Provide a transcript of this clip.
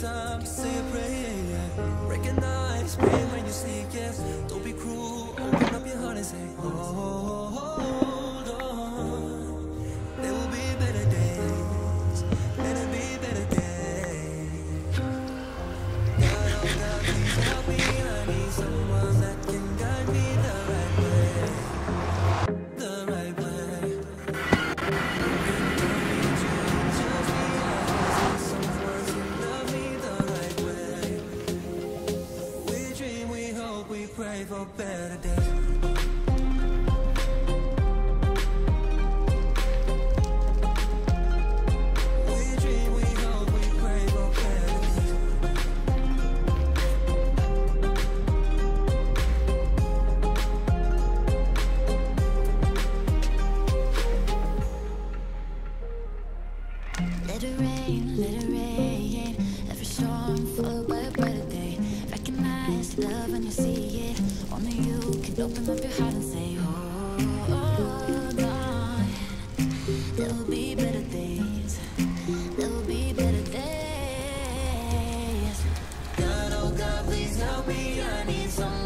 time to say a prayer, yeah. Recognize pain when you sneak, yes. Don't be cruel, open up your heart and say, oh, oh, oh, hold on. There will be better days, better be better days. God, oh God, please help me, I need someone. Pray for better days. Better. Let it rain, let it rain. Every storm a brighter day. Recognize love when you see it. Only you can open up your heart and say, oh, oh, Hold on. There'll be better days. There'll be better days. God, oh God, please help me. I need someone.